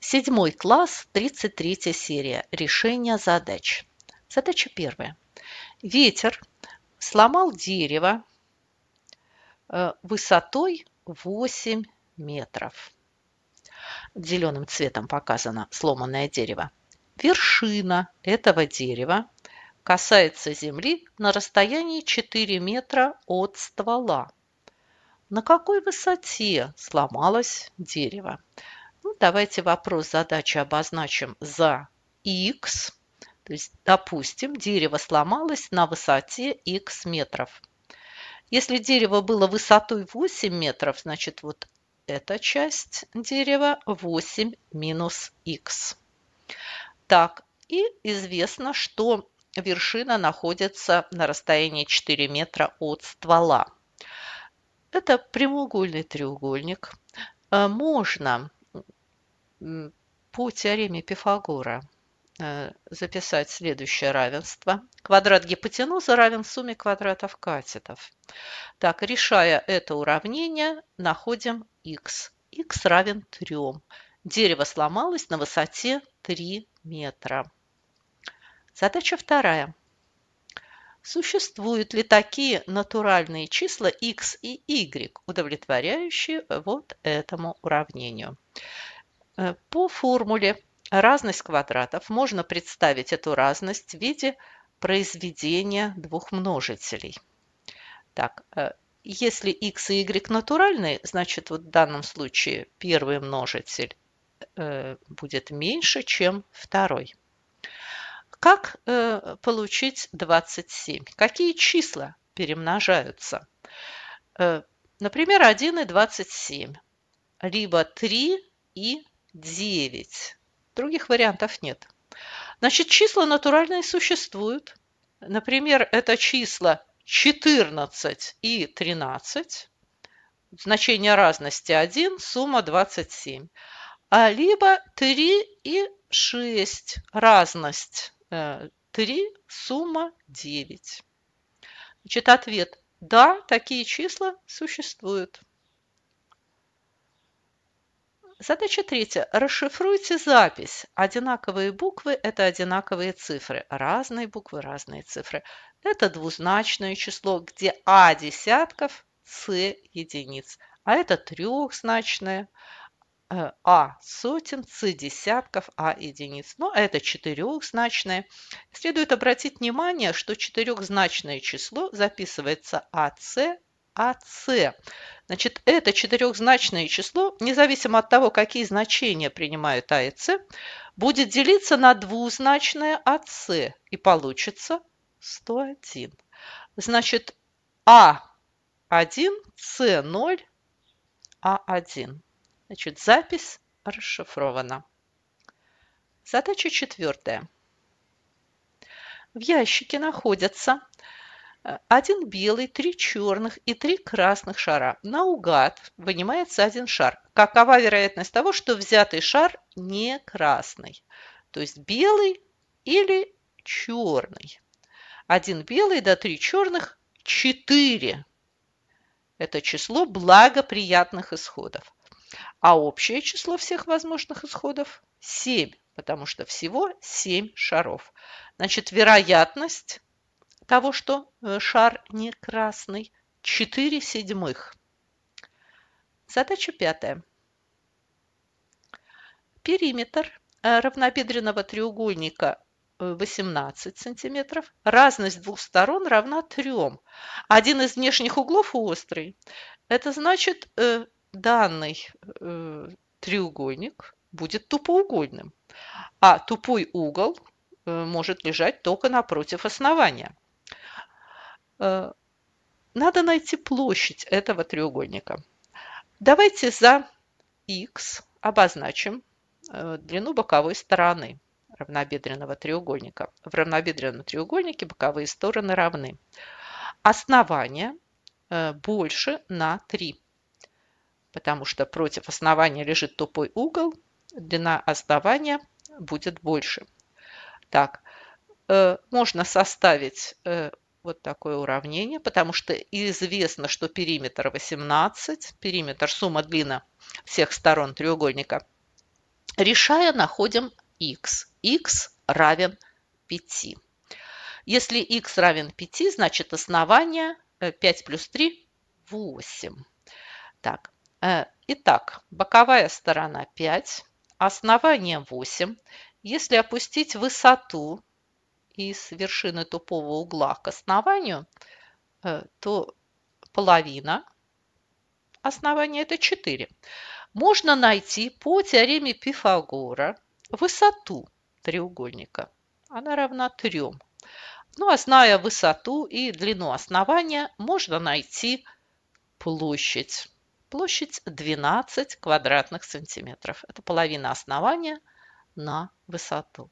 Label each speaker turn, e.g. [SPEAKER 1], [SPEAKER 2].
[SPEAKER 1] Седьмой класс, 33 серия. Решение задач. Задача первая. Ветер сломал дерево э, высотой 8 метров. Зеленым цветом показано сломанное дерево. Вершина этого дерева касается земли на расстоянии 4 метра от ствола. На какой высоте сломалось дерево? Ну, давайте вопрос задачи обозначим за x. То есть, допустим, дерево сломалось на высоте x метров. Если дерево было высотой 8 метров, значит, вот эта часть дерева 8 минус x. Так, и известно, что вершина находится на расстоянии 4 метра от ствола. Это прямоугольный треугольник. Э, можно по теореме Пифагора э, записать следующее равенство. Квадрат гипотенузы равен сумме квадратов катетов. Так, решая это уравнение, находим x. x равен 3. Дерево сломалось на высоте 3 метра. Задача вторая. Существуют ли такие натуральные числа x и y, удовлетворяющие вот этому уравнению? Э, по формуле разность квадратов можно представить эту разность в виде произведения двух множителей. Так, э, если x и y натуральные, значит вот в данном случае первый множитель э, будет меньше, чем второй. Как получить 27? Какие числа перемножаются? Например, 1 и 27. Либо 3 и 9. Других вариантов нет. Значит, числа натуральные существуют. Например, это числа 14 и 13. Значение разности 1, сумма 27. А либо 3 и 6. Разность 3, э, сумма 9. Значит, ответ – да, такие числа существуют. Задача третья. Расшифруйте запись. Одинаковые буквы – это одинаковые цифры. Разные буквы – разные цифры. Это двузначное число, где А десятков, С единиц. А это трехзначное. Э, а сотен, С десятков, А единиц. Но это четырехзначное. Следует обратить внимание, что четырехзначное число записывается АС АС. Значит, это четырехзначное число, независимо от того, какие значения принимают А и С, будет делиться на двузначное АС, и получится 101. Значит, А1, С0, А1. Значит, запись расшифрована. Задача четвертая. В ящике находятся один белый, три черных и три красных шара. Наугад вынимается один шар. Какова вероятность того, что взятый шар не красный? То есть белый или черный. Один белый, да три черных, четыре. Это число благоприятных исходов. А общее число всех возможных исходов – 7, потому что всего 7 шаров. Значит, вероятность того, что э, шар не красный. 4 седьмых. Задача пятая. Периметр э, равнобедренного треугольника 18 э, сантиметров. Разность двух сторон равна 3. Один из внешних углов острый. Это значит, данный треугольник будет тупоугольным. А тупой угол может лежать только напротив основания. Э, надо найти площадь этого треугольника. Давайте за x обозначим э, длину боковой стороны равнобедренного треугольника. В равнобедренном треугольнике боковые стороны равны. Основание э, больше на 3, потому что против основания лежит тупой угол, длина основания будет больше. Так, можно составить вот такое уравнение, потому что известно, что периметр 18, периметр сумма длина всех сторон треугольника Решая, находим x. x равен 5. Если x равен 5, значит основание 5 э, плюс 3 – 8. Так, э, итак, боковая сторона 5, основание 8. Если опустить высоту из вершины тупого угла к основанию, э, то половина основания – это 4. Можно найти по теореме Пифагора высоту треугольника. Она равна 3. Ну а зная высоту и длину основания, можно найти площадь. Площадь 12 квадратных сантиметров. Это половина основания на высоту.